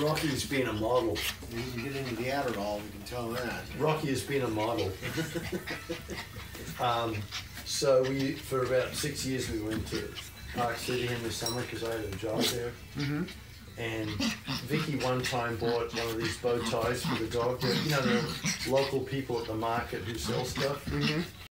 Rocky has been a model. You can get into the Adderall, we can tell that. Rocky has been a model. um, so we, for about six years, we went to Park City in the summer because I had a job there. Mm-hmm. And Vicki one time bought one of these bow ties for the dog. You know, the local people at the market who sell stuff. Mm-hmm.